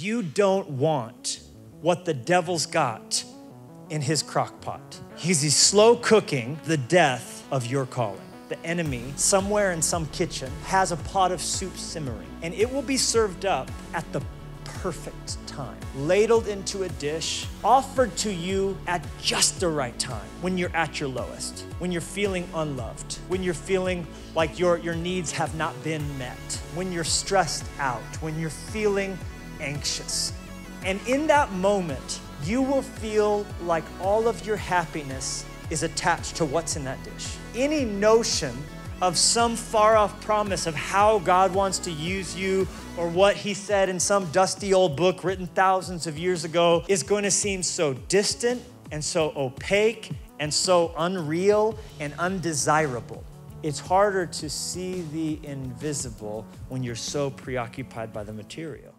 You don't want what the devil's got in his crock pot. He's, he's slow cooking the death of your calling. The enemy, somewhere in some kitchen, has a pot of soup simmering, and it will be served up at the perfect time, ladled into a dish, offered to you at just the right time, when you're at your lowest, when you're feeling unloved, when you're feeling like your, your needs have not been met, when you're stressed out, when you're feeling anxious. And in that moment, you will feel like all of your happiness is attached to what's in that dish. Any notion of some far off promise of how God wants to use you or what He said in some dusty old book written thousands of years ago is going to seem so distant and so opaque and so unreal and undesirable. It's harder to see the invisible when you're so preoccupied by the material.